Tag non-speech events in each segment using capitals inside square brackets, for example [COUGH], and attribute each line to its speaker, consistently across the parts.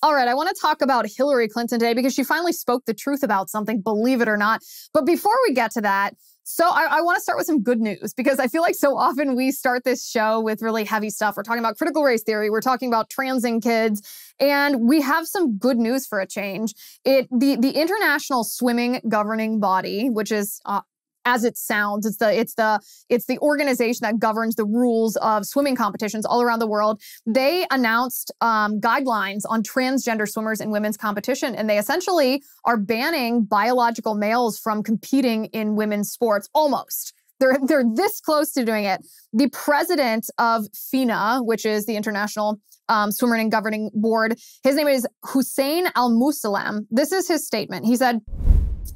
Speaker 1: All right, I want to talk about Hillary Clinton today because she finally spoke the truth about something, believe it or not. But before we get to that, so I, I want to start with some good news because I feel like so often we start this show with really heavy stuff. We're talking about critical race theory, we're talking about transing kids, and we have some good news for a change. It the the International Swimming Governing Body, which is uh, as it sounds. It's the it's the it's the organization that governs the rules of swimming competitions all around the world. They announced um, guidelines on transgender swimmers in women's competition, and they essentially are banning biological males from competing in women's sports. Almost. They're, they're this close to doing it. The president of FINA, which is the International um, Swimmer and Governing Board, his name is Hussein Al Musallam. This is his statement. He said,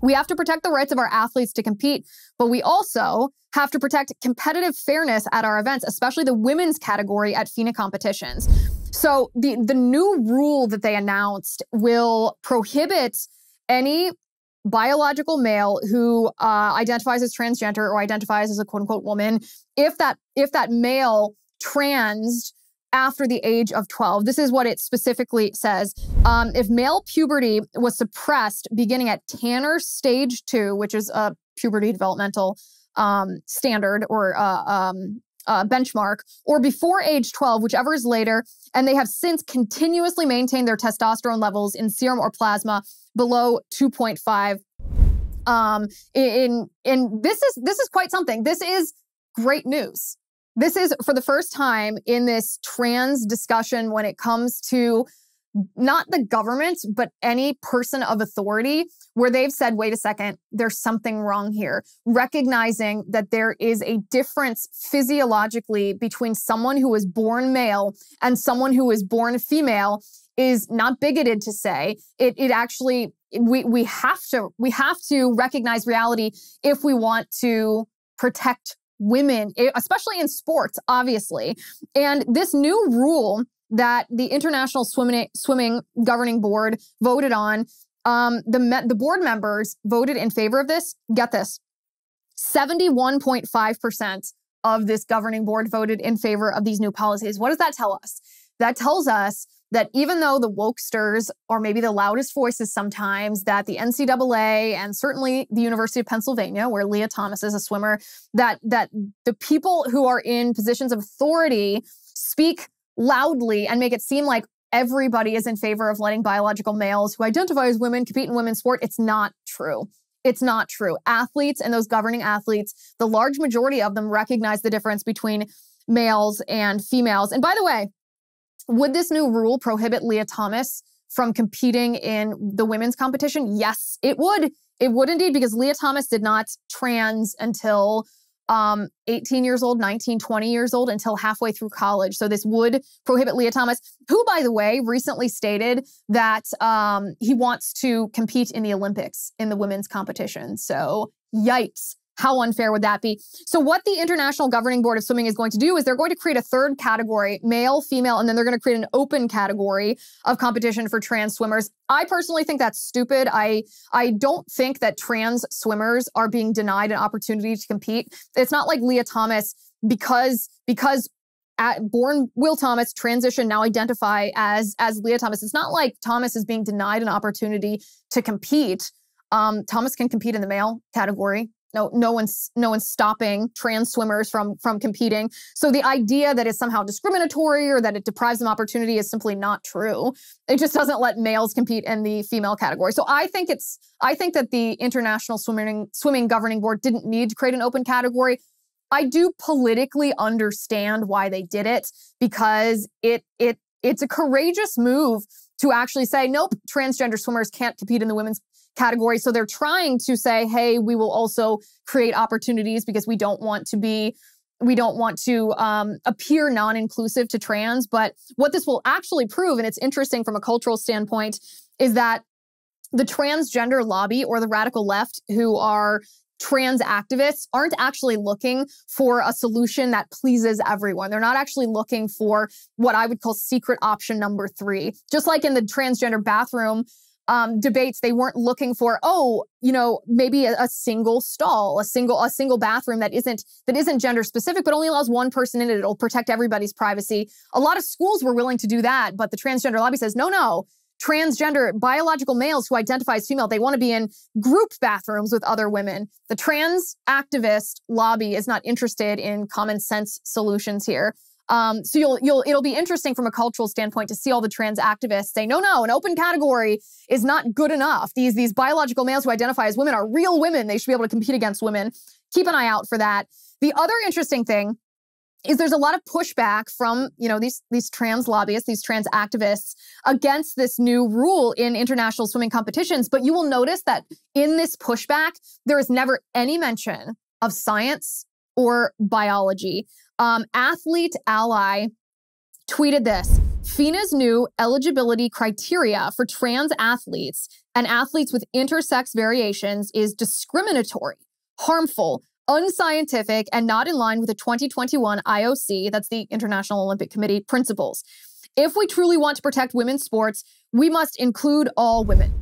Speaker 1: we have to protect the rights of our athletes to compete, but we also have to protect competitive fairness at our events, especially the women's category at FINA competitions. So the the new rule that they announced will prohibit any biological male who uh, identifies as transgender or identifies as a quote unquote woman if that if that male trans after the age of 12. This is what it specifically says. Um, if male puberty was suppressed beginning at Tanner stage two, which is a puberty developmental um, standard or uh, um, uh, benchmark, or before age 12, whichever is later, and they have since continuously maintained their testosterone levels in serum or plasma below 2.5 um in in this is this is quite something this is great news this is for the first time in this trans discussion when it comes to not the government, but any person of authority where they've said, wait a second, there's something wrong here. Recognizing that there is a difference physiologically between someone who is born male and someone who is born female is not bigoted to say. It, it actually, we, we have to, we have to recognize reality if we want to protect women, especially in sports, obviously. And this new rule that the International Swimming, Swimming Governing Board voted on, um, the, me- the board members voted in favor of this. Get this 71.5% of this governing board voted in favor of these new policies. What does that tell us? That tells us that even though the wokesters are maybe the loudest voices sometimes, that the NCAA and certainly the University of Pennsylvania, where Lia Thomas is a swimmer, that that the people who are in positions of authority speak loudly and make it seem like everybody is in favor of letting biological males who identify as women compete in women's sport. It's not true. It's not true. Athletes and those governing athletes, the large majority of them recognize the difference between males and females. And by the way, would this new rule prohibit Lia Thomas from competing in the women's competition? Yes, it would. It would indeed, because Lia Thomas did not trans until um, 18 years old, 19, 20 years old until halfway through college. So this would prohibit Lia Thomas, who, by the way, recently stated that um, he wants to compete in the Olympics in the women's competition. So yikes. How unfair would that be? So, what the International Governing Board of Swimming is going to do is they're going to create a third category, male, female, and then they're going to create an open category of competition for trans swimmers. I personally think that's stupid. I I don't think that trans swimmers are being denied an opportunity to compete. It's not like Lia Thomas because because at born Will Thomas transition now identify as as Lia Thomas. It's not like Thomas is being denied an opportunity to compete. Um, Thomas can compete in the male category no no one's no one's stopping trans swimmers from from competing. So the idea that it's somehow discriminatory or that it deprives them opportunity is simply not true. It just doesn't let males compete in the female category. So i think it's i think that the international swimming swimming governing board didn't need to create an open category. I do politically understand why they did it because it it it's a courageous move to actually say nope transgender swimmers can't compete in the women's category. So they're trying to say, hey, we will also create opportunities because we don't want to be we don't want to um, appear non-inclusive to trans but what this will actually prove and it's interesting from a cultural standpoint is that the transgender lobby or the radical left who are trans activists aren't actually looking for a solution that pleases everyone. They're not actually looking for what I would call secret option number three. Just like in the transgender bathroom, um, debates they weren't looking for oh you know maybe a, a, single stall a single a single bathroom that isn't that isn't gender specific but only allows one person in it it'll protect everybody's privacy a lot of schools were willing to do that but the transgender lobby says no no transgender biological males who identify as female, they want to be in group bathrooms with other women. The trans activist lobby is not interested in common sense solutions here. Um, so you'll you'll it'll be interesting from a cultural standpoint to see all the trans activists say, no, no, an open category is not good enough. These these biological males who identify as women are real women. They should be able to compete against women. Keep an eye out for that. The other interesting thing is there's a lot of pushback from you know these these trans lobbyists these trans activists against this new rule in international swimming competitions but you will notice that in this pushback there is never any mention of science or biology um, athlete ally tweeted this FINA's new eligibility criteria for trans athletes and athletes with intersex variations is discriminatory harmful unscientific, and not in line with the 2021 IOC, that's the International Olympic Committee principles. If we truly want to protect women's sports, we must include all women.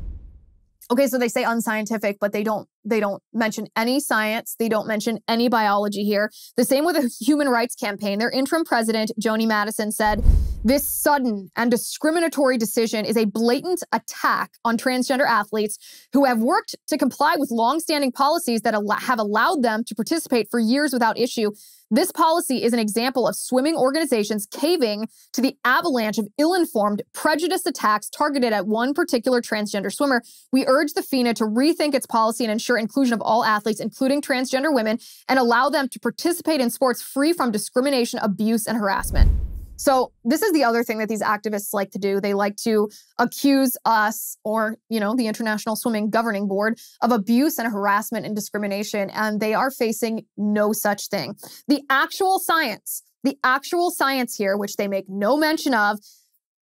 Speaker 1: Okay, so they say unscientific, but they don't they don't mention any science. They don't mention any biology here. The same with the Human Rights Campaign. Their interim president, Joni Madison, said this sudden and discriminatory decision is a blatant attack on transgender athletes who have worked to comply with longstanding policies that al- have allowed them to participate for years without issue. This policy is an example of swimming organizations caving to the avalanche of ill informed, prejudiced attacks targeted at one particular transgender swimmer. We urge the FINA to rethink its policy and ensure ensure inclusion of all athletes, including transgender women, and allow them to participate in sports free from discrimination, abuse, and harassment. So this is the other thing that these activists like to do. They like to accuse us or, you know, the International Swimming Governing Board of abuse and harassment and discrimination and they are facing no such thing. The actual science, the actual science here which they make no mention of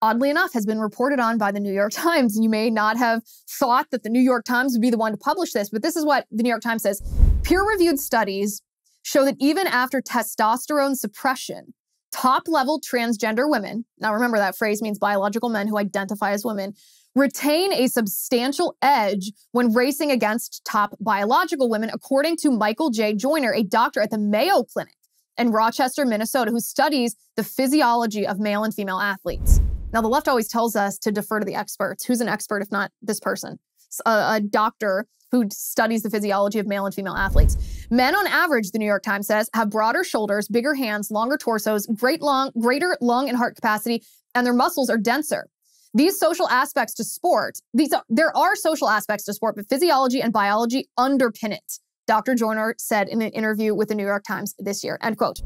Speaker 1: oddly enough, has been reported on by the New York Times. And you may not have thought that the New York Times would be the one to publish this, but this is what the New York Times says. Peer reviewed studies show that even after testosterone suppression, top level transgender women, now remember that phrase means biological men who identify as women, retain a substantial edge when racing against top biological women, according to Michael J. Joyner, a doctor at the Mayo Clinic in Rochester, Minnesota, who studies the physiology of male and female athletes. Now, the left always tells us to defer to the experts. Who's an expert if not this person? A, a, doctor who studies the physiology of male and female athletes. Men, on average, the New York Times says, have broader shoulders, bigger hands, longer torsos, great lung, greater lung and heart capacity, and their muscles are denser. These social aspects to sport, these are, there are social aspects to sport, but physiology and biology underpin it. Dr. Joyner said in an interview with the New York Times this year. End quote.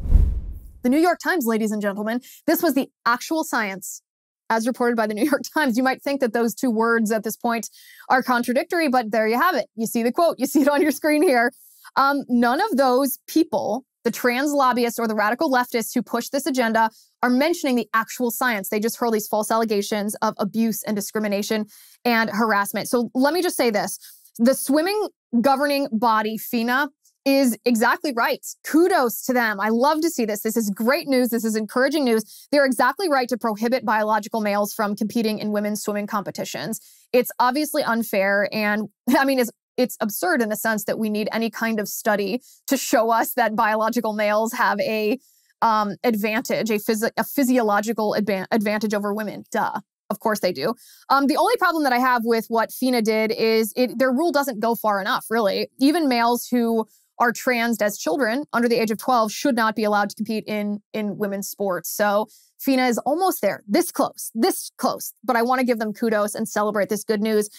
Speaker 1: The New York Times, ladies and gentlemen, this was the actual science as reported by the [LAUGHS] New York Times. You might think that those two words at this point are contradictory, but there you have it. You see the quote, you see it on your screen here. Um, none of those people, the trans lobbyists or the radical leftists who push this agenda, are mentioning the actual science. They just hurl these false allegations of abuse and discrimination and harassment. So let me just say this the swimming governing body, FINA, is exactly right. Kudos to them. I love to see this. This is great news. This is encouraging news. They're exactly right to prohibit biological males from competing in women's swimming competitions. It's obviously unfair. And [LAUGHS] I mean, it's, it's absurd in the sense that we need any kind of study to show us that biological males have a um, advantage, a, phys- a physiological adva- advantage over women. Duh. Of course they do. Um, the only problem that I have with what FINA did is it, their rule doesn't go far enough, really. Even males who are transed as children under the age of 12 should not be allowed to compete in in women's sports. So FINA is almost there, this close, this close. But I want to give them kudos and celebrate this good news.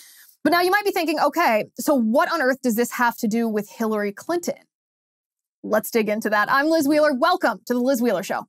Speaker 1: But now you might be thinking, okay, so what on earth does this have to do with Hillary Clinton? Let's dig into that. I'm Liz Wheeler. Welcome to the Liz Wheeler Show.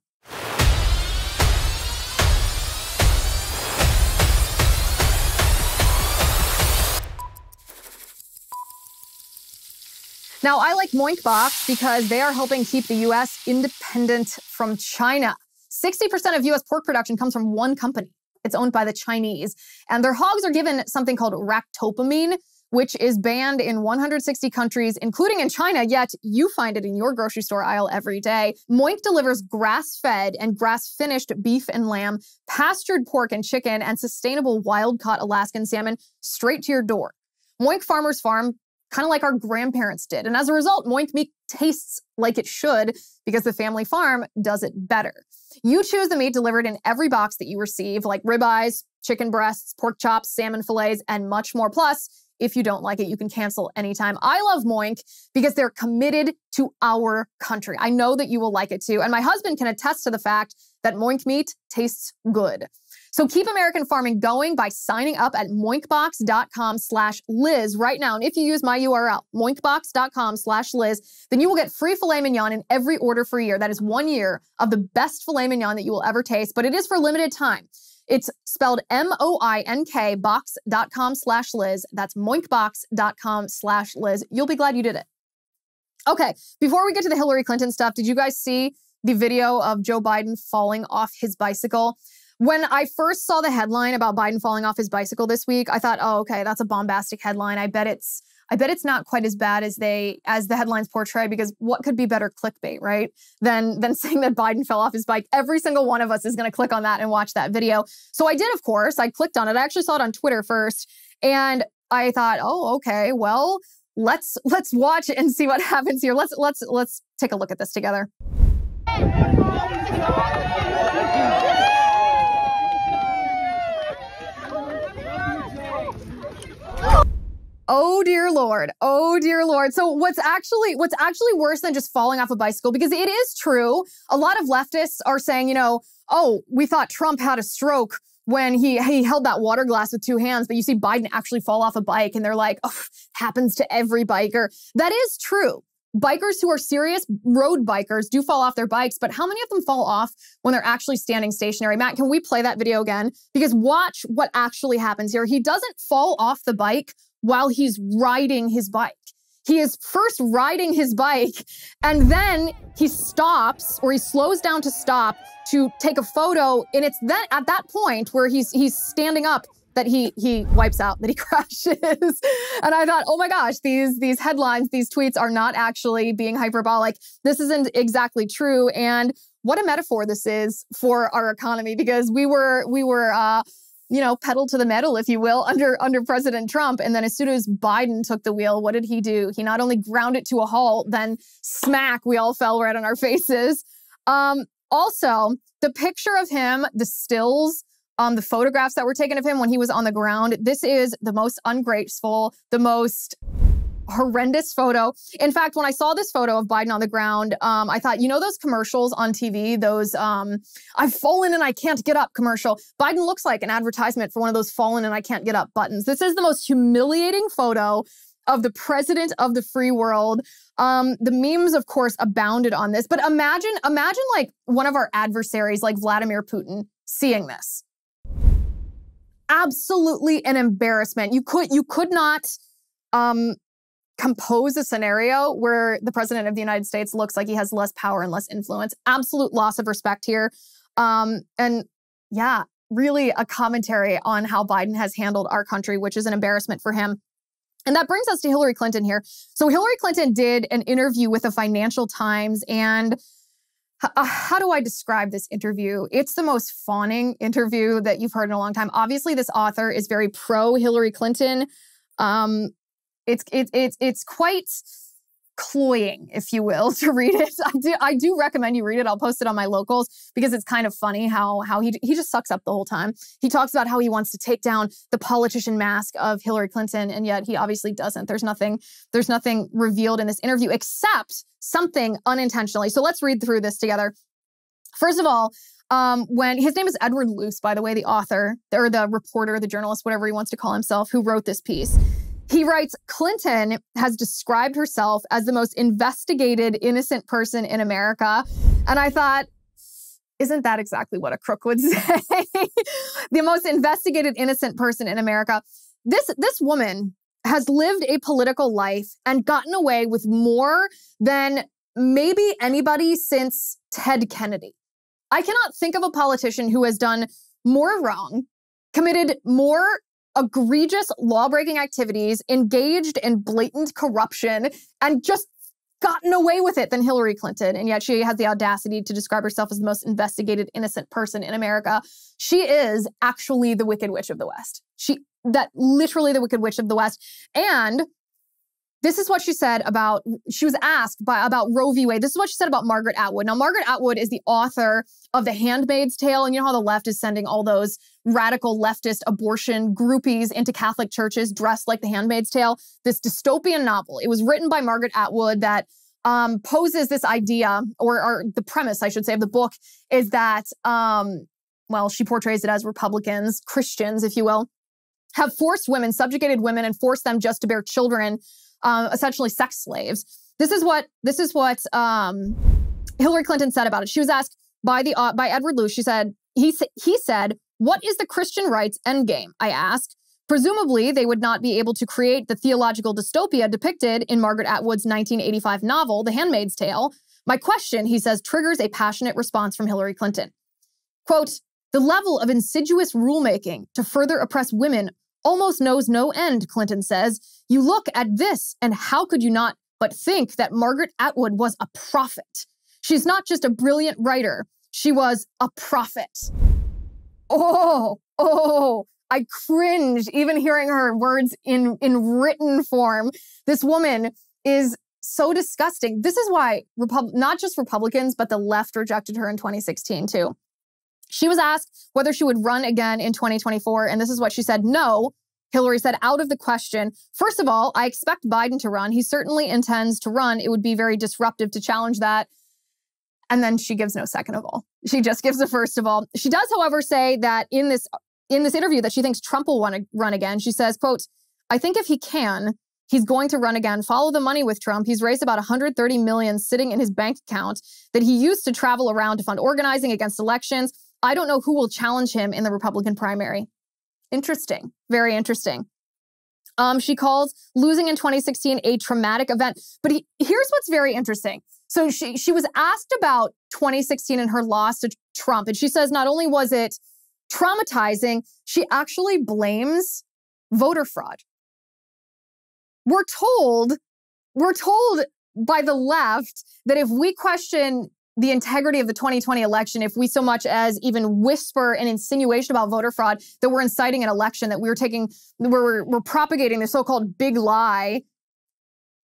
Speaker 1: Now, I like Moinkbox because they are helping keep the U.S. independent from China. 60% of U.S. pork production comes from one company. It's owned by the Chinese. And their hogs are given something called ractopamine, which is banned in 160 countries, including in China, yet you find it in your grocery store aisle every day. Moink delivers grass fed and grass finished beef and lamb, pastured pork and chicken, and sustainable wild caught Alaskan salmon straight to your door. Moink Farmers Farm kind of like our grandparents did. And as a result, Moink meat tastes like it should because the family farm does it better. You choose the meat delivered in every box that you receive, like ribeyes, chicken breasts, pork chops, salmon fillets, and much more. Plus, if you don't like it, you can cancel anytime. I love Moink because they're committed to our country. I know that you will like it too. And my husband can attest to the fact that Moink meat tastes good. So keep American farming going by signing up at moinkbox.com slash Liz right now. And if you use my URL, moinkbox.com slash Liz, then you will get free filet mignon in every order for a year. That is one year of the best filet mignon that you will ever taste, but it is for limited time. It's spelled M-O-I-N-K box.com slash Liz. That's moinkbox.com slash Liz. You'll be glad you did it. Okay, before we get to the Hillary Clinton stuff, did you guys see the video of Joe Biden falling off his bicycle? When I first saw the headline about Biden falling off his bicycle this week, I thought, oh, okay, that's a bombastic headline. I bet it's I bet it's not quite as bad as they as the headlines portray because what could be better clickbait, right? Than than [LAUGHS] saying that Biden fell off his bike. Every single one of us is going to click on that and watch that video. So I did, of course. I clicked on it. I actually saw it on Twitter first, and I thought, oh, okay, well, let's let's watch and see what [LAUGHS] happens here. Let's let's let's take a look at this together. Oh dear lord. Oh dear lord. So what's actually what's actually worse than just falling off a bicycle because it is true. A lot of leftists are saying, you know, oh, we thought Trump had a stroke when he he held that water glass with two hands, but you see Biden actually fall off a bike and they're like, oh, happens to every biker. That is true. Bikers who are serious road bikers do fall off their bikes, but how many of them fall off when they're actually standing stationary? Matt, can we play that video again? Because watch what actually happens here. He doesn't fall off the bike while he's riding his bike. He is first riding his bike and then he stops or he slows down to stop to take a photo. And it's then at that point where he's he's standing up that he he wipes out, that he [LAUGHS] crashes. and I thought, oh my gosh, these these headlines, these tweets are not actually being hyperbolic. This isn't exactly true. And what a metaphor this is for our economy because we were we were uh you know, pedal to the metal, if you will, [LAUGHS] under under President Trump. And then as soon as Biden took the wheel, what did he do? He not only ground it to a halt, then smack, we all fell right on our [LAUGHS] faces. Um, also, the picture of him, the stills, um, the photographs that were taken of him when he was on the ground, this is the most ungraceful, the most horrendous photo. In fact, when I saw this photo of Biden on the ground, um, I thought, you know, those commercials on TV, those um, I've fallen and I can't get up commercial. Biden looks like an advertisement for one of those fallen and I can't get up buttons. This is the most humiliating photo of the president of the free world. Um, the memes, of course, abounded on this. But imagine, imagine like one of our adversaries, like Vladimir Putin, seeing this. Absolutely an embarrassment. You could, you could not um, compose a scenario where the president of the United States looks like he has less power and less influence. Absolute loss of respect here. Um, and yeah, really a commentary on how Biden has handled our country, which is an embarrassment for him. And that brings us to Hillary Clinton here. So Hillary Clinton did an interview with the Financial Times and uh, how do I describe this interview? It's the most fawning interview that you've heard in a long time. Obviously, this author is very pro Hillary Clinton. Um, it's it's it's it's quite cloying, if you will, [LAUGHS] to read it. I do I do recommend you read it. I'll post it on my locals because it's kind of funny how how he he just sucks up the whole time. He talks about how he wants to take down the politician mask of Hillary Clinton, and yet he obviously doesn't. There's nothing there's nothing revealed in this interview except something unintentionally. So let's read through this together. First of all, um, when his name is Edward Luce, by the way, the author or the reporter, the journalist, whatever he wants to call himself, who wrote this piece. He writes Clinton has described herself as the most investigated innocent person in America. And I thought, isn't that exactly what a crook would [LAUGHS] say? the most investigated innocent person in America. This this woman has lived a political life and gotten away with more than maybe anybody since Ted Kennedy. I cannot think of a politician who has done more wrong, committed more egregious law breaking activities, engaged in blatant corruption, and just gotten away with it than Hillary Clinton. And yet she has the audacity to describe herself as the most investigated innocent person in America. She is actually the Wicked Witch of the West. She, that literally the Wicked Witch of the West. And this is what she said about she was asked by about Roe v. Wade. This is what she said about Margaret Atwood. Now, Margaret Atwood is the author of The Handmaid's Tale, and you know how the left is sending all those radical leftist abortion groupies into Catholic churches dressed like The Handmaid's Tale. This dystopian novel. It was written by Margaret Atwood that um, poses this idea, or, or, the premise, I should say, of the book is that, um, well, she portrays it as Republicans, Christians, if you will, have forced women, subjugated women, and forced them just to bear children um, essentially sex slaves. This is what this is what um, Hillary Clinton said about it. She was asked by the uh, by Edward Luce. She said he he said, "What is the Christian rights endgame?" I asked. Presumably, they would not be able to create the theological dystopia depicted in Margaret Atwood's 1985 novel, The Handmaid's Tale. My question, he says, triggers a passionate response from Hillary Clinton. Quote, the level of insidious rulemaking to further oppress women almost knows no end, Clinton says. You look at this, and how could you not but think that Margaret Atwood was a prophet? She's not just a brilliant writer, she was a prophet. Oh, oh, I cringe even hearing her words in, in written form. This woman is so disgusting. This is why not just Republicans, but the left rejected her in 2016 too. She was asked whether she would run again in 2024, and this is what she said no. Hillary said, out of the question. First of all, I expect Biden to run. He certainly intends to run. It would be very disruptive to challenge that. And then she gives no second of all. She just gives the first of all. She does, however, say that in this in this interview that she thinks Trump will want to run again. She says, quote, I think if he can, he's going to run again. Follow the money with Trump. He's raised about 130 million sitting in his bank account that he used to travel around to fund organizing against elections. I don't know who will challenge him in the Republican primary. Interesting. Very interesting. Um, she calls losing in 2016 a traumatic event. But he, here's what's very interesting. So she she was asked about 2016 and her loss to Trump, and she says not only was it traumatizing, she actually blames voter fraud. We're told, we're told by the left that if we question the integrity of the 2020 election if we so much as even whisper an insinuation about voter fraud that we're inciting an election, that we're taking, we're, we're propagating the so called big lie.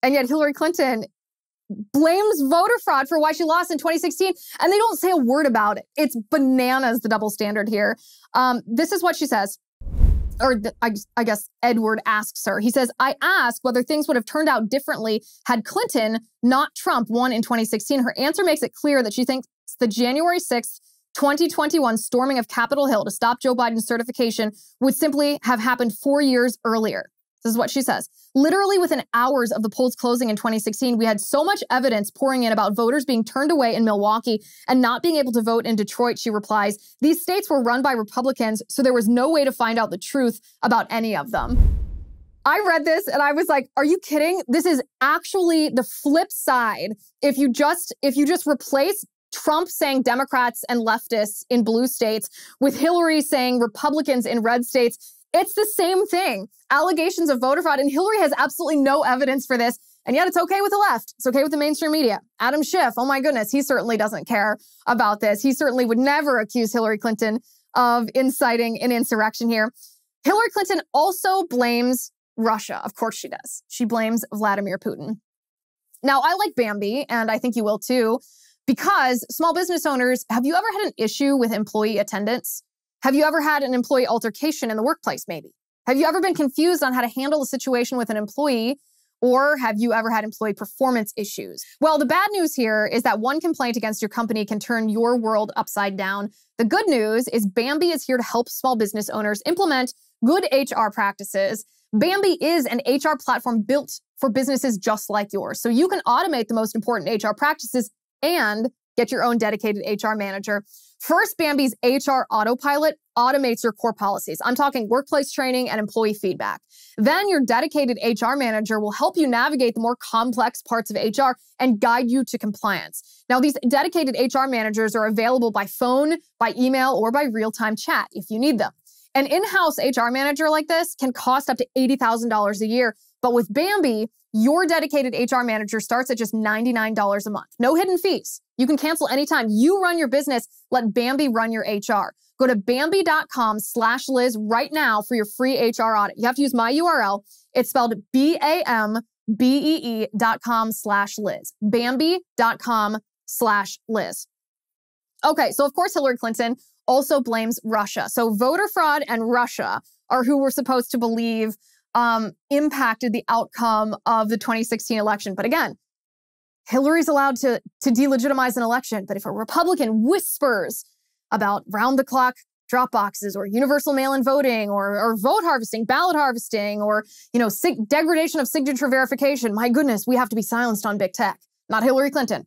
Speaker 1: And yet Hillary Clinton blames voter fraud for why she lost in 2016, and they don't say a word about it. It's bananas, the double standard here. Um, this is what she says or I, I, guess Edward asks her. He says, I ask whether things would have turned out differently had Clinton, not Trump, won in 2016. Her answer makes it clear that she thinks the January 6th, 2021 storming of Capitol Hill to stop Joe Biden's certification would simply have happened four years earlier. This is what she says. Literally within hours of the polls closing in 2016, we had so much evidence pouring in about voters being turned away in Milwaukee and not being able to vote in Detroit, she replies. These states were run by Republicans, so there was no way to find out the truth about any of them. I read this and I was like, are you kidding? This is actually the flip side. If you just if you just replace Trump saying Democrats and leftists in blue states with Hillary saying Republicans in red states, it's the same thing. Allegations of voter fraud. And Hillary has absolutely no evidence for this. And yet it's okay with the left. It's okay with the mainstream media. Adam Schiff, oh my goodness, he certainly doesn't care about this. He certainly would never accuse Hillary Clinton of inciting an insurrection here. Hillary Clinton also blames Russia. Of course she does. She blames Vladimir Putin. Now, I like Bambee, and I think you will too, because small business owners, have you ever had an issue with employee attendance? Have you ever had an employee altercation in the workplace, maybe? Have you ever been confused on how to handle a situation with an employee? Or have you ever had employee performance issues? Well, the bad news here is that one complaint against your company can turn your world upside down. The good news is Bambee is here to help small business owners implement good HR practices. Bambee is an HR platform built for businesses just like yours. So you can automate the most important HR practices and get your own dedicated HR manager. First, Bambee's HR autopilot automates your core policies. I'm talking workplace training and employee feedback. Then your dedicated HR manager will help you navigate the more complex parts of HR and guide you to compliance. Now, these dedicated HR managers are available by phone, by email, or by real time chat if you need them. An in house HR manager like this can cost up to $80,000 a year. But with Bambee, your dedicated HR manager starts at just $99 a month. No hidden fees. You can cancel anytime. You run your business. Let Bambee run your HR. Go to Bambee.com slash Liz right now for your free HR audit. You have to use my URL. It's spelled B-A-M B-E-E.com slash Liz. Bambee.com slash Liz. Okay, so of course Hillary Clinton also blames Russia. So voter fraud and Russia are who we're supposed to believe um, impacted the outcome of the 2016 election. But again, Hillary's allowed to, to delegitimize an election. But if a Republican whispers about round the clock drop boxes or universal mail-in voting or, or vote harvesting, ballot harvesting, or you know sig- degradation of signature verification. My goodness, we have to be silenced on big tech. Not Hillary Clinton.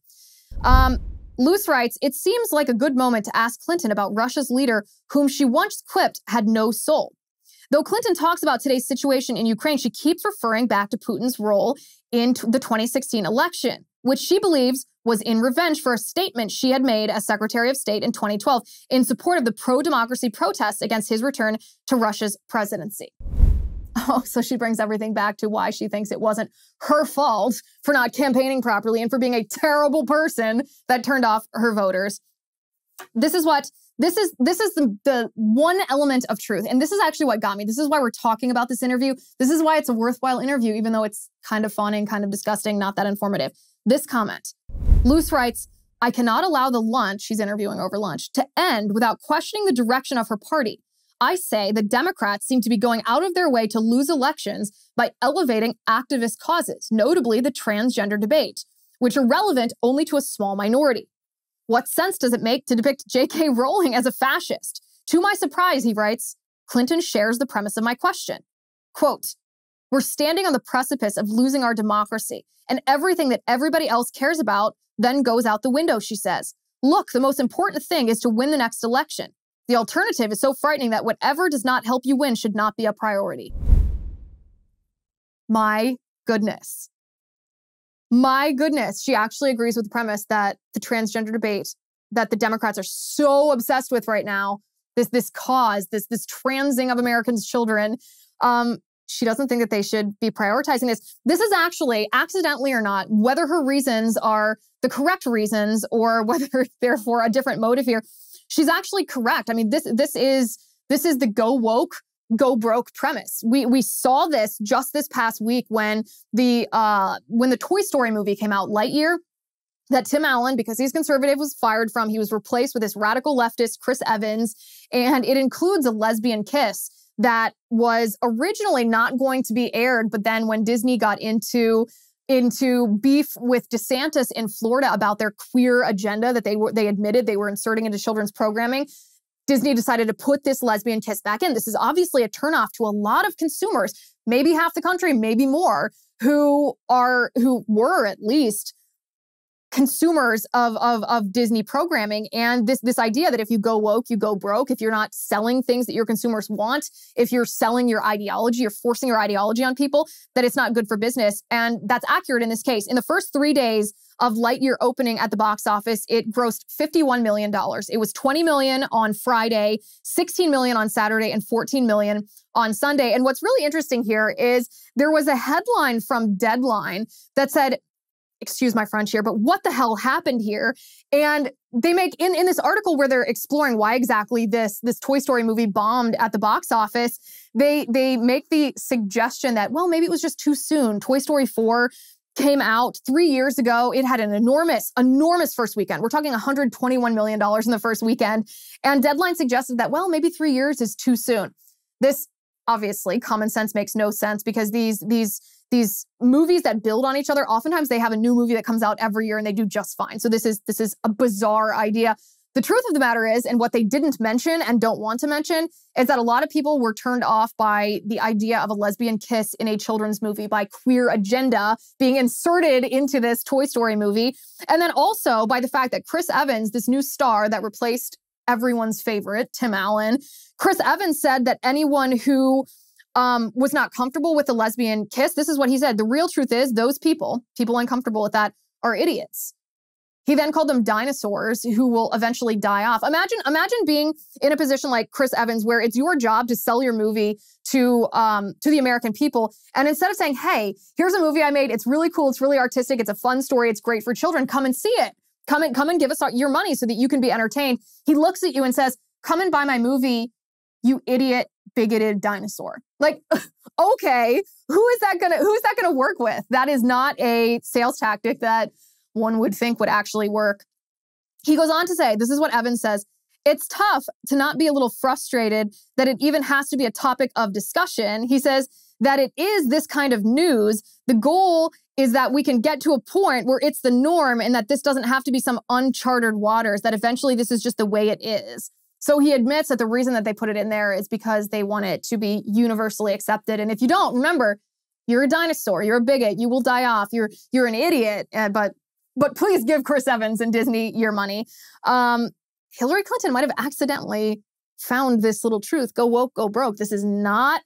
Speaker 1: Um, Luce writes, it seems like a good moment to ask Clinton about Russia's leader, whom she once quipped had no soul. Though Clinton talks about today's situation in Ukraine, she keeps referring back to Putin's role in the 2016 election, which she believes was in revenge for a statement she had made as Secretary of State in 2012 in support of the pro democracy protests against his return to Russia's presidency. [LAUGHS] Oh, so she brings everything back to why she thinks it wasn't her fault for not campaigning properly and for being a terrible person that turned off her voters. This is what this is this is the, the one element of truth. And this is actually what got me. This is why we're talking about this interview. This is why it's a worthwhile interview, even though it's kind of and kind of disgusting, not that informative. This comment. Luce writes, I cannot allow the lunch, she's interviewing over lunch, to end without questioning the direction of her party. I say the Democrats seem to be going out of their way to lose elections by elevating activist causes, notably the transgender debate, which are relevant only to a small minority. What sense does it make to depict J.K. [LAUGHS] Rowling as a fascist? To my surprise, he writes, Clinton shares the premise of my question. Quote, We're standing on the precipice of losing our democracy, and everything that everybody else cares about then goes out the window, she says. Look, the most important thing is to win the next election. The alternative is so frightening that whatever does not help you win should not be a priority. My goodness. My goodness. She actually agrees with the premise that the transgender debate that the Democrats are so obsessed with right now, this this cause, this this transing of Americans' children, um, she doesn't think that they should be prioritizing this. This is actually, accidentally or not, whether her reasons are the correct reasons or [LAUGHS] whether they're for a different motive here, she's actually correct. I mean, this this is this is the go woke, go broke premise. We we saw this just this past week when the uh when the Toy Story movie came out, Lightyear. That Tim Allen, because he's conservative, was fired from. He was replaced with this radical leftist, Chris Evans, and it includes a lesbian kiss that was originally not going to be aired, but then when Disney got into into beef with DeSantis in Florida about their queer agenda that they were they admitted they were inserting into children's programming. Disney decided to put this lesbian kiss back in. This is obviously a turnoff to a lot of consumers, maybe half the country, maybe more, who are who were at least consumers of, of, of Disney programming and this, this idea that if you go woke, you go broke. If you're not selling things that your consumers want, if you're selling your ideology, you're forcing your ideology on people, that it's not good for business. And that's accurate in this case. In the first three days of Lightyear opening at the box office, it grossed $51 million. It was 20 million on Friday, 16 million on Saturday, and 14 million on Sunday. And what's really interesting here is there was a headline from Deadline that said excuse my French here, but what the hell happened here? And they make in, in this article where they're exploring why exactly this this Toy Story movie bombed at the box office, they they make the suggestion that well maybe it was just too soon. Toy Story 4 came out 3 years ago. It had an enormous enormous first weekend. We're talking 121 million dollars in the first weekend and Deadline suggested that well maybe 3 years is too soon. This obviously common sense makes no sense because these these these movies that build on each other oftentimes they have a new movie that comes out every year and they do just fine. So this is this is a bizarre idea. The truth of the matter is and what they didn't mention and don't want to mention is that a lot of people were turned off by the idea of a lesbian kiss in a children's movie by queer agenda being inserted into this toy story movie. And then also by the fact that chris evans this new star that replaced everyone's favorite tim allen chris evans said that anyone who um, was not comfortable with the lesbian kiss. This is what he said. The real truth is, those people, people uncomfortable with that, are idiots. He then called them dinosaurs who will eventually die off. Imagine, imagine being in a position like Chris Evans, where it's your job to sell your movie to um, to the American people, and instead of saying, "Hey, here's a movie I made. It's really cool. It's really artistic. It's a fun story. It's great for children. Come and see it. Come and come and give us your money so that you can be entertained." He looks at you and says, "Come and buy my movie, you idiot bigoted dinosaur. Like, [LAUGHS] okay, who is that gonna who is that gonna work with? That is not a sales tactic that one would think would actually work. He goes on to say, this is what Evans says. It's tough to not be a little frustrated that it even has to be a topic of discussion. He says that it is this kind of news. The goal is that we can get to a point where it's the norm and that this doesn't have to be some uncharted waters, that eventually this is just the way it is. So he admits that the reason that they put it in there is because they want it to be universally accepted. And if you don't, remember, you're a dinosaur, you're a bigot, you will die off, you're you're an idiot. Uh, but but please give Chris Evans and Disney your money. Um, Hillary Clinton might have accidentally found this little truth: go woke, go broke. This is not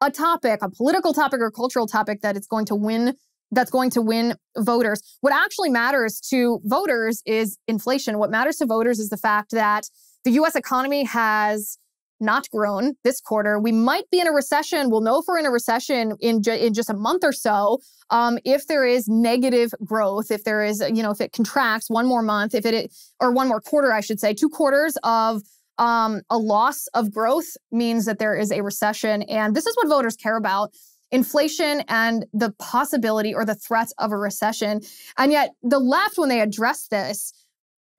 Speaker 1: a topic, a political topic or cultural topic that it's going to win that's going to win voters. What actually matters to voters is inflation. What matters to voters is the fact that the US economy has not grown this quarter. We might be in a recession. We'll know if we're in a recession in, ju- in just a month or so. Um, if there is negative growth, if there is, you know, if it contracts one more month, if it, or one more quarter, I should say, two quarters of um, a loss of growth means that there is a recession. And this is what voters care about inflation and the possibility or the threat of a recession. And yet, the left, when they address this,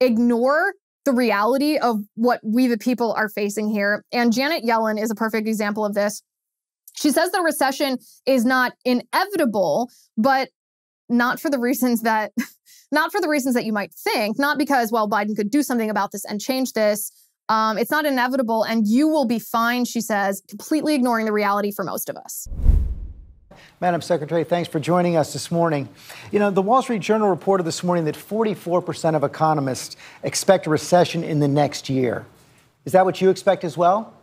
Speaker 1: ignore the reality of what we, the people, are facing here. And Janet Yellen is a perfect example of this. She says the recession is not inevitable, but not for the reasons that [LAUGHS] not for the reasons that you might think, not because well Biden could do something about this and change this. Um, it's not inevitable, and you will be fine, she says, completely ignoring the reality for most of us.
Speaker 2: Madam Secretary, thanks for joining us this morning. You know, the Wall Street Journal reported this morning that 44% of economists expect a recession in the next year. Is that what you expect as well?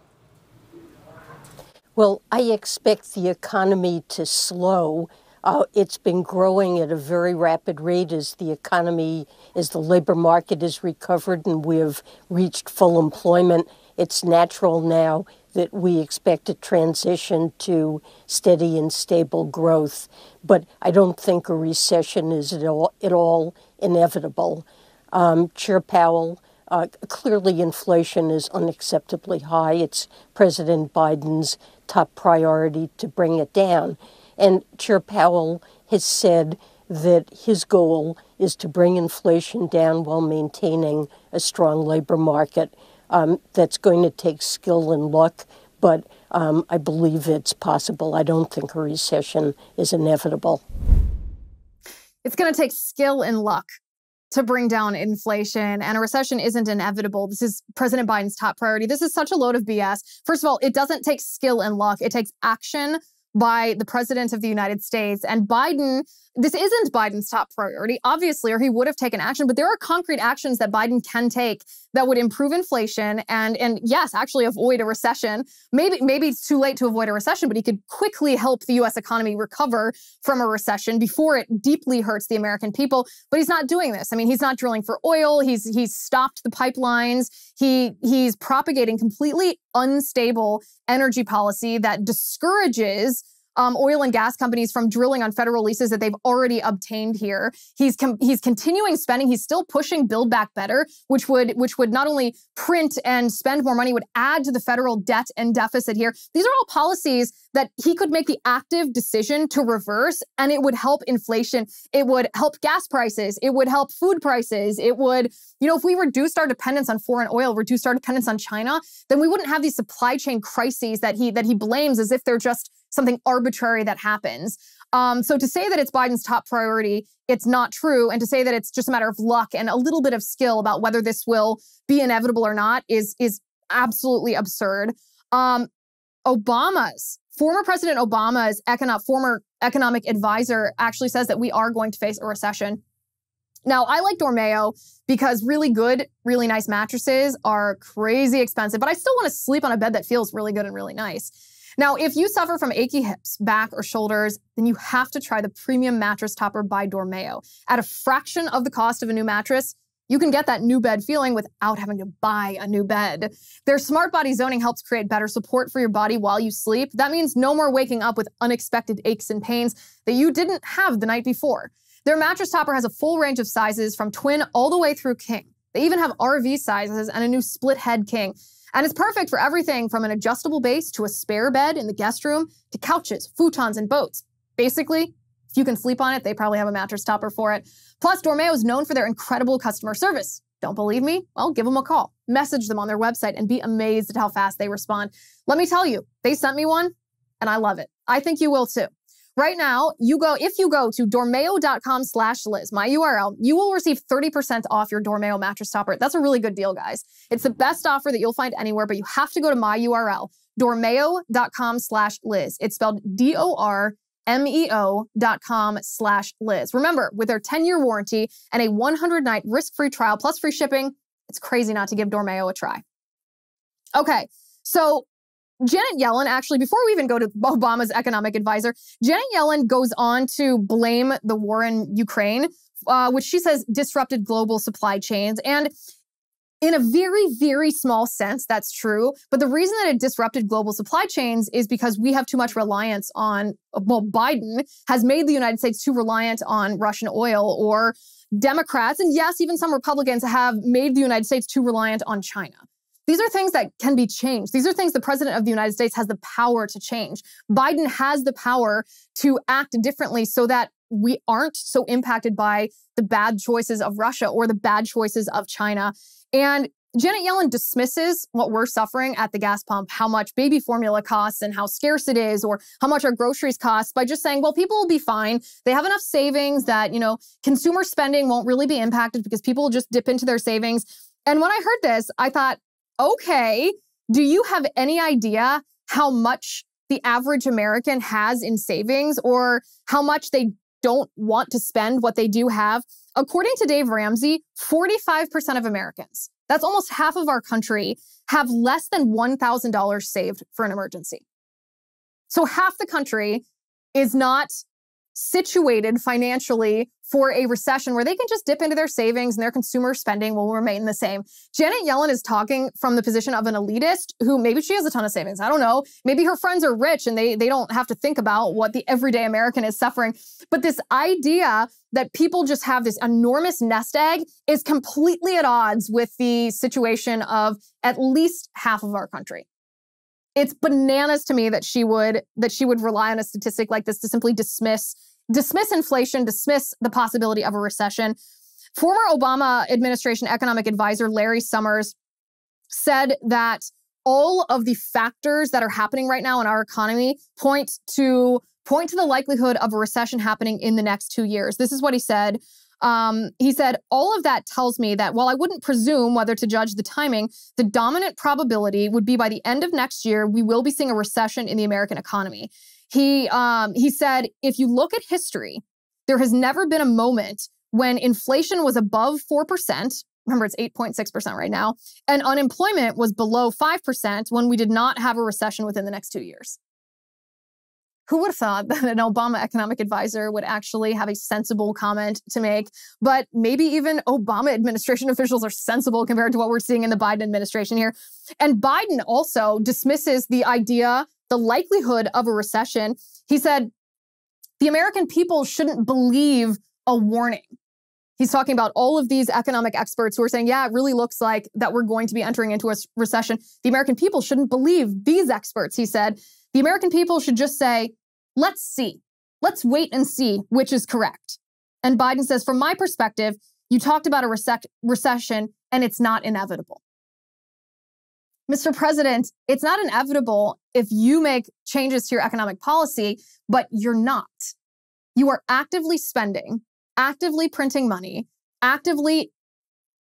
Speaker 3: Well, I expect the economy to slow. Uh, it's been growing at a very rapid rate as the economy, as the labor market has recovered and we have reached full employment. It's natural now that we expect a transition to steady and stable growth. But I don't think a recession is at all, at all inevitable. Um, Chair Powell, uh, clearly inflation is unacceptably high. It's President Biden's top priority to bring it down. And Chair Powell has said that his goal is to bring inflation down while maintaining a strong labor market. Um, that's going to take skill and luck, but um, I believe it's possible. I don't think a recession is inevitable.
Speaker 1: It's going to take skill and luck to bring down inflation, and a recession isn't inevitable. This is President Biden's top priority. This is such a load of BS. First of all, it doesn't take skill and luck, it takes action by the president of the United States. And Biden, this isn't Biden's top priority, obviously, or he would have taken action, but there are concrete actions that Biden can take that would improve inflation and and yes, actually avoid a recession. Maybe maybe it's too late to avoid a recession, but he could quickly help the US economy recover from a recession before it deeply hurts the American people. But he's not doing this. I mean, he's not drilling for oil. He's he's stopped the pipelines. He he's propagating completely unstable energy policy that discourages um, oil and gas companies from drilling on federal leases that they've already obtained here. He's com- he's continuing spending. He's still pushing Build Back Better, which would which would not only print and spend more money, would add to the federal debt and deficit here. These are all policies that he could make the active decision to reverse, and it would help inflation. It would help gas prices. It would help food prices. It would, you know, if we reduced our dependence on foreign oil, reduced our dependence on China, then we wouldn't have these supply chain crises that he that he blames as if they're just something arbitrary that happens. Um, so to say that it's Biden's top priority, it's not true. And to say that it's just a matter of luck and a little bit of skill about whether this will be inevitable or not is is absolutely absurd. Um, Obama's former President Obama's economic former economic advisor actually says that we are going to face a recession. Now, I like Dormeo because really good, really nice mattresses are crazy expensive, but I still want to sleep on a bed that feels really good and really nice. Now, if you suffer from achy hips, back, or shoulders, then you have to try the premium mattress topper by Dormeo. At a fraction of the cost of a new mattress, you can get that new bed feeling without having to buy a new bed. Their smart body zoning helps create better support for your body while you sleep. That means no more waking up with unexpected aches and pains that you didn't have the night before. Their mattress topper has a full range of sizes from twin all the way through king. They even have RV sizes and a new split head king. And it's perfect for everything from an adjustable base to a spare bed in the guest room to couches, futons, and boats. Basically, if you can sleep on it, they probably have a mattress topper for it. Plus, Dormeo is known for their incredible customer service. Don't believe me? Well, give them a call. Message them on their website and be amazed at how fast they respond. Let me tell you, they sent me one and I love it. I think you will too. Right now, you go, if you go to dormeo.com slash Liz, my URL, you will receive 30% off your Dormeo mattress topper. That's a really good deal, guys. It's the best offer that you'll find anywhere, but you have to go to my URL, dormeo.com slash Liz. It's spelled D-O-R M-E-O dot com slash Liz. Remember, with their 10-year warranty and a 100-night risk-free trial plus free shipping, it's crazy not to give Dormeo a try. Okay, so Janet Yellen, actually, before we even go to Obama's economic advisor, Janet Yellen goes on to blame the war in Ukraine, uh, which she says disrupted global supply chains. And in a very, very small sense, that's true. But the reason that it disrupted global supply chains is because we have too much reliance on, well, Biden has made the United States too reliant on Russian oil, or Democrats, and yes, even some Republicans have made the United States too reliant on China. These are things that can be changed. These are things the president of the United States has the power to change. Biden has the power to act differently so that we aren't so impacted by the bad choices of Russia or the bad choices of China. And Janet Yellen dismisses what we're suffering at the gas pump, how much baby formula costs and how scarce it is, or how much our groceries cost by just saying, well, people will be fine. They have enough savings that, you know, consumer spending won't really be impacted because people will just dip into their savings. And when I heard this, I thought, okay, do you have any idea how much the average American has in savings or how much they don't want to spend what they do have? According to Dave Ramsey, 45% of Americans, that's almost half of our country, have less than $1,000 saved for an emergency. So half the country is not situated financially for a recession where they can just dip into their savings and their consumer spending will remain the same. Janet Yellen is talking from the position of an elitist who maybe she has a ton of savings. I don't know. Maybe her friends are rich and they, they don't have to think about what the everyday American is suffering. But this idea that people just have this enormous nest egg is completely at odds with the situation of at least half of our country it's bananas to me that she would that she would rely on a statistic like this to simply dismiss dismiss inflation, dismiss the possibility of a recession. Former Obama administration economic advisor Larry Summers said that all of the factors that are happening right now in our economy point to point to the likelihood of a recession happening in the next 2 years. This is what he said. Um, he said, All of that tells me that while I wouldn't presume whether to judge the timing, the dominant probability would be by the end of next year, we will be seeing a recession in the American economy. He, um, he said, If you look at history, there has never been a moment when inflation was above 4%. Remember, it's 8.6% right now. And unemployment was below 5% when we did not have a recession within the next two years. Who would have thought that an Obama economic advisor would actually have a sensible comment to make? But maybe even Obama administration [LAUGHS] officials are sensible compared to what we're seeing in the Biden administration here. And Biden also dismisses the idea, the likelihood of a recession. He said, the American people shouldn't believe a warning. He's talking about all of these economic experts who are saying, yeah, it really looks like that we're going to be entering into a recession. The American people shouldn't believe these experts, he said. The American people should just say, let's see. Let's wait and see which is correct. And Biden says, from my perspective, you talked about a rece- recession and it's not inevitable. Mr. President, it's not inevitable if you make changes to your economic policy, but you're not. You are actively spending, actively printing money, actively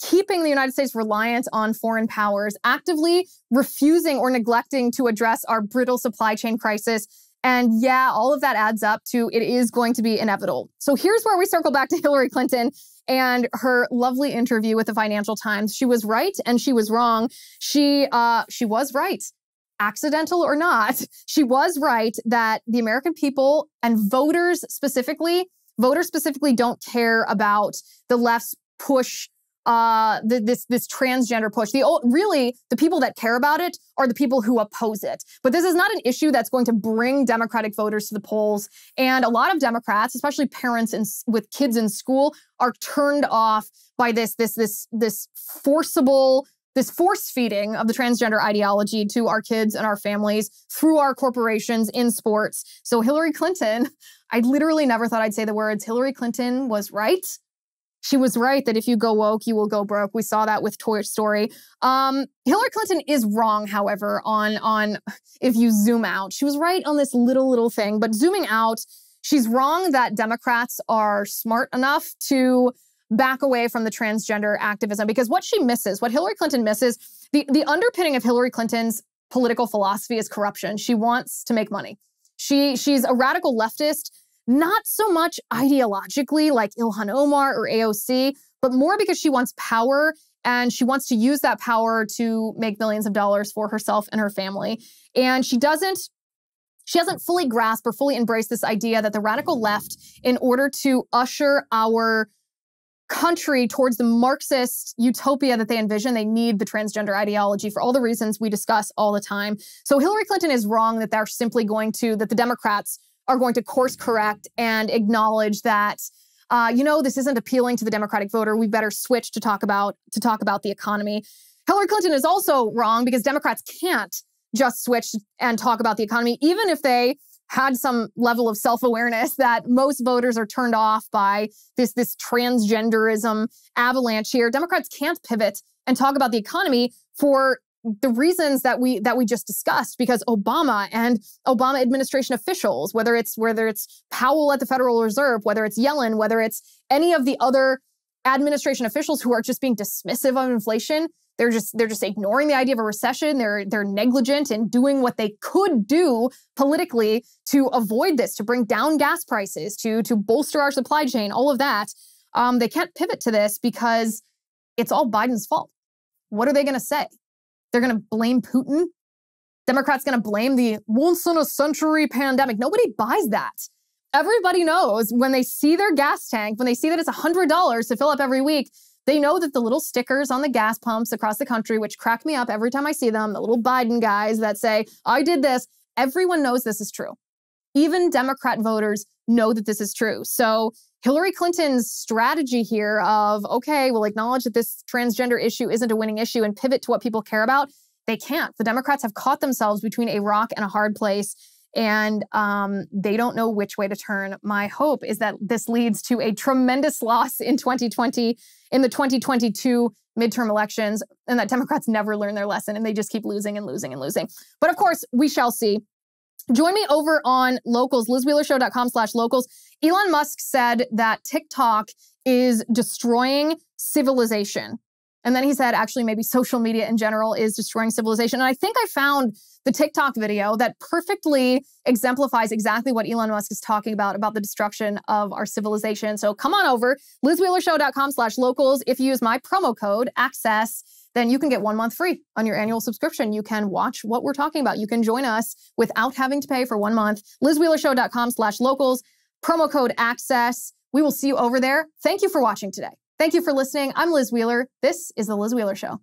Speaker 1: keeping the United States reliant on foreign powers, actively refusing or neglecting to address our brittle supply chain crisis. And yeah, all of that adds up to it is going to be inevitable. So here's where we circle back to [LAUGHS] Hillary Clinton and her lovely interview with the Financial Times. She was right and she was wrong. She uh she was right. Accidental or not, [LAUGHS] she was right that the American people and voters specifically, voters specifically don't care about the left's push uh, the, this this transgender push. The old, really the people that care about it are the people who oppose it. But this is not an issue that's going to bring Democratic voters to the polls. And a lot of Democrats, especially parents in, with kids in school, are turned off by this this this this forcible this force feeding of the transgender ideology to our kids and our families through our corporations in sports. So Hillary Clinton, [LAUGHS] I literally never thought I'd say the words Hillary Clinton was right. She was right that if you go woke, you will go broke. We saw that with Toy Story. Um, Hillary Clinton is wrong, however, on on [SIGHS] if you zoom out. She was right on this little little thing, but zooming out, she's wrong that Democrats are smart enough to back away from the transgender activism because what she misses, what Hillary Clinton misses, the, the underpinning of Hillary Clinton's political philosophy is corruption. She wants to make money. She she's a radical leftist, not so much ideologically like Ilhan Omar or AOC, but more because she wants power and she wants to use that power to make millions of dollars for herself and her family. And she doesn't she hasn't fully grasped or fully embraced this idea that the radical left in order to usher our country towards the Marxist utopia that they envision, they need the transgender ideology for all the reasons we discuss all the time. So Hillary Clinton is wrong that they're simply going to, that the Democrats are going to course correct and acknowledge that. Uh, you know, this isn't appealing to the Democratic voter. We better switch to talk about to talk about the economy. Hillary Clinton is also wrong because Democrats can't just switch and talk about the economy, even if they had some level of self-awareness that most voters are turned off by this this transgenderism avalanche here. Democrats can't pivot and talk about the economy for the reasons that we that we just discussed because Obama and Obama administration officials whether it's whether it's Powell at the Federal Reserve whether it's Yellen whether it's any of the other administration officials who are just being dismissive of inflation they're just they're just ignoring the idea of a recession. They're they're negligent in doing what they could do politically to avoid this, to bring down gas prices, to to bolster our supply chain, all of that. Um, they can't pivot to this because it's all Biden's fault. What are they going to say? They're going to blame Putin. Democrats going to blame the once in a century pandemic. Nobody buys that. Everybody knows when they see their gas tank, when they see that it's $100 to fill up every week, they know that the little stickers on the gas pumps across the country, which crack me up every time I see them, the little Biden guys that say, I did this, everyone knows this is true. Even Democrat voters know that this is true. So Hillary Clinton's strategy here of, okay, we'll acknowledge that this transgender issue isn't a winning issue and pivot to what people care about, they can't. The Democrats have caught themselves between a rock and a hard place and um, they don't know which way to turn. My hope is that this leads to a tremendous loss in 2020, in the 2022 midterm elections, and that Democrats never learn their lesson and they just keep losing and losing and losing. But of course, we shall see. Join me over on locals, lizwheelershow.com slash locals. Elon Musk said that TikTok is destroying civilization. And then he said, actually, maybe social media in general is destroying civilization. And I think I found the TikTok video that perfectly exemplifies exactly what Elon Musk is talking about, about the destruction of our civilization. So come on over, lizwheelershow.com slash locals. If you use my promo code, access, then you can get one month free on your annual subscription. You can watch what we're talking about. You can join us without having to pay for one month. lizwheelershow.com slash locals, promo code access. We will see you over there. Thank you for watching today. Thank you for listening. I'm Liz Wheeler. This is The Liz Wheeler Show.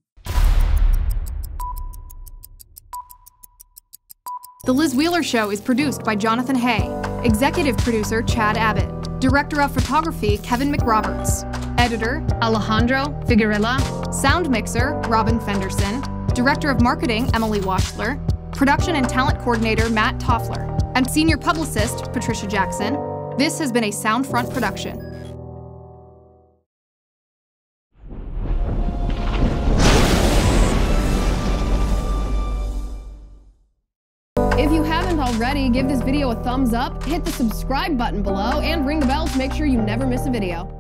Speaker 1: The Liz Wheeler Show is produced by Jonathan Hay, executive producer Chad Abbott, director of photography Kevin McRoberts, editor Alejandro Figuerella, sound mixer Robin Fenderson, director of marketing Emily Washler, production and talent coordinator Matt Toffler, and senior publicist Patricia Jackson. This has been a Soundfront production. If you haven't already, give this video a thumbs up, hit the subscribe button below, and ring the bell to make sure you never miss a video.